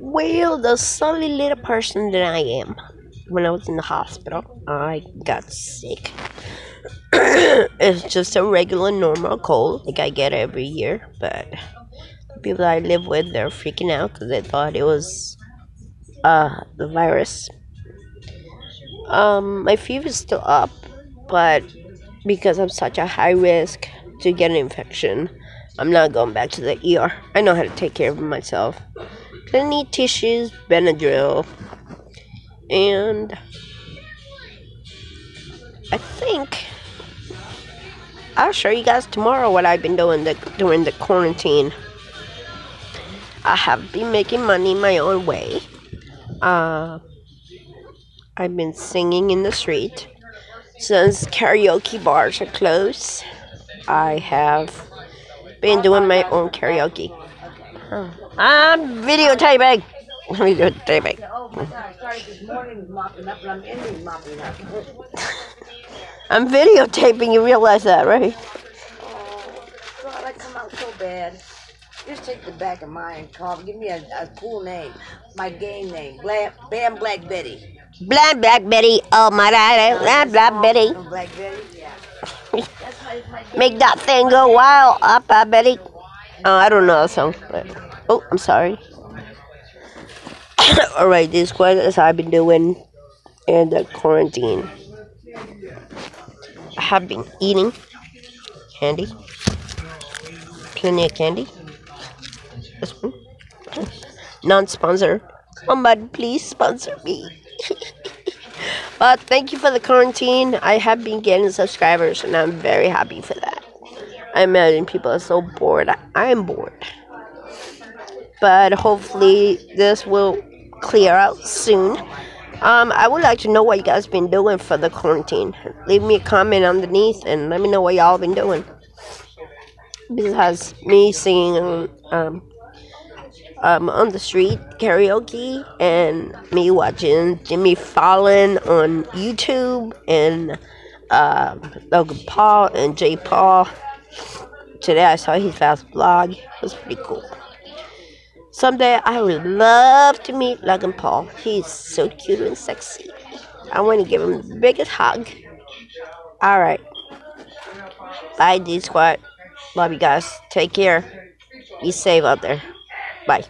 Well, the silly little person that I am, when I was in the hospital, I got sick. it's just a regular, normal cold, like I get every year. But the people I live with, they're freaking out because they thought it was uh, the virus. Um, my fever's still up, but because I'm such a high risk to get an infection, I'm not going back to the ER. I know how to take care of myself. Need tissues, Benadryl, and I think I'll show you guys tomorrow what I've been doing the, during the quarantine. I have been making money my own way. Uh, I've been singing in the street since karaoke bars are closed. I have been doing my own karaoke. Huh. I'm videotaping. Videotaping. I'm videotaping. You realize that, right? Oh, God, I come out so bad. Just take the back of mine, Carl. Give me a, a cool name. My game name. Blam, Bam Black Betty. Blah Black Betty. Oh my God. Blah Black Betty. Black Betty? Yeah. That's my, my Make that thing go wild. Up, I Betty. Oh, I don't know the song. But, uh, oh, I'm sorry. Alright, this is I've been doing in the quarantine. I have been eating candy. Plenty of candy. This one. Hmm? Non-sponsor. Somebody please sponsor me. but thank you for the quarantine. I have been getting subscribers and I'm very happy for that. I imagine people are so bored. I am bored. But hopefully this will clear out soon. Um, I would like to know what you guys been doing for the quarantine. Leave me a comment underneath and let me know what y'all been doing. Besides me singing um, um, on the street karaoke and me watching Jimmy Fallon on YouTube and uh, Logan Paul and Jake Paul. Today I saw his last vlog. It was pretty cool. Someday I would love to meet Logan Paul. He's so cute and sexy. I want to give him the biggest hug. Alright. Bye, D Squad. Love you guys. Take care. Be safe out there. Bye.